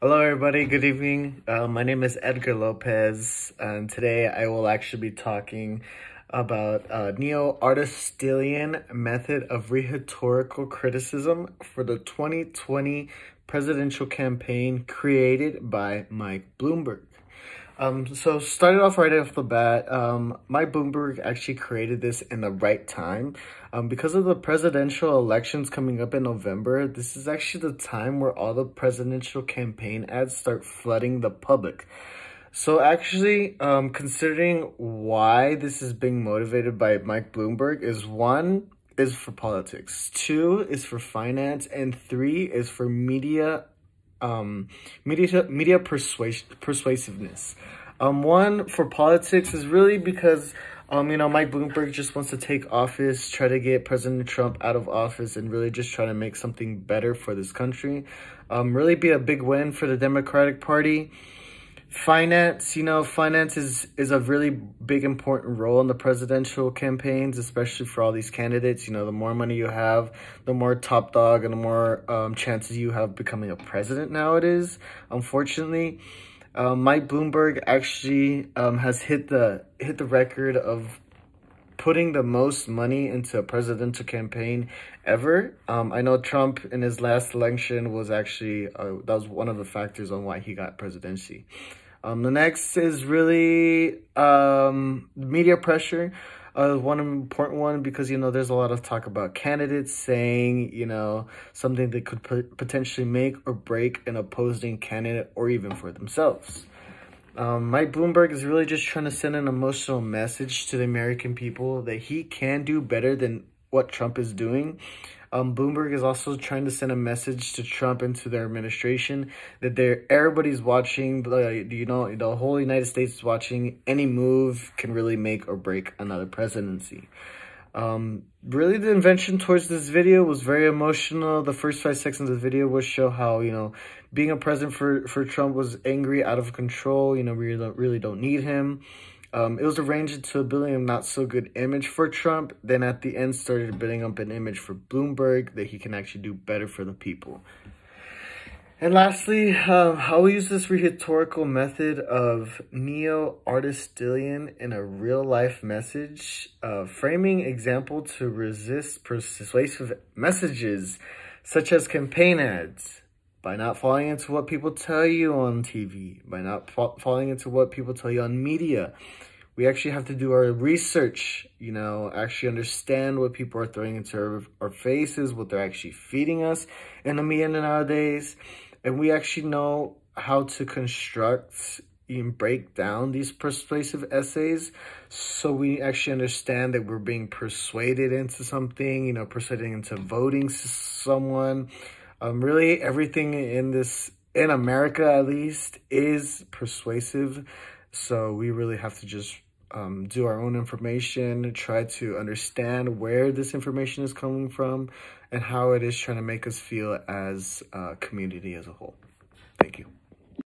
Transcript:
Hello, everybody. Good evening. Uh, my name is Edgar Lopez, and today I will actually be talking about uh, neo-Aristotelian method of rhetorical criticism for the 2020 presidential campaign created by Mike Bloomberg. Um, so started off right off the bat, um, Mike Bloomberg actually created this in the right time. Um, because of the presidential elections coming up in November, this is actually the time where all the presidential campaign ads start flooding the public. So actually, um, considering why this is being motivated by Mike Bloomberg is one, is for politics, two is for finance, and three is for media um, media media persuas- persuasiveness. Um, one for politics is really because um, you know Mike Bloomberg just wants to take office, try to get President Trump out of office, and really just try to make something better for this country. Um, really be a big win for the Democratic Party finance you know finance is is a really big important role in the presidential campaigns especially for all these candidates. You know the more money you have the more top dog and the more um, chances you have becoming a president nowadays unfortunately. Um, mike bloomberg actually um, has hit the hit the record of putting the most money into a presidential campaign ever. Um, I know Trump in his last election was actually, uh, that was one of the factors on why he got presidency. Um, the next is really um, media pressure. Uh, one important one because, you know, there's a lot of talk about candidates saying, you know, something that could potentially make or break an opposing candidate or even for themselves. Um, Mike Bloomberg is really just trying to send an emotional message to the American people that he can do better than what Trump is doing. Um, Bloomberg is also trying to send a message to Trump and to their administration that they're everybody's watching. The you know the whole United States is watching. Any move can really make or break another presidency. Um, really, the invention towards this video was very emotional. The first five seconds of the video was show how, you know, being a president for, for Trump was angry, out of control. You know, we really don't, really don't need him. Um, it was arranged into building a not so good image for Trump. Then at the end started building up an image for Bloomberg that he can actually do better for the people. And lastly, um, I will use this rhetorical method of neo-Aristotelian in a real-life message, uh, framing example to resist persuasive messages, such as campaign ads, by not falling into what people tell you on TV, by not fa falling into what people tell you on media. We actually have to do our research, you know, actually understand what people are throwing into our, our faces, what they're actually feeding us in the media nowadays and we actually know how to construct and break down these persuasive essays. So we actually understand that we're being persuaded into something you know persuaded into voting someone. Um really everything in this in america at least is persuasive. So we really have to just um, do our own information, try to understand where this information is coming from, and how it is trying to make us feel as a community as a whole.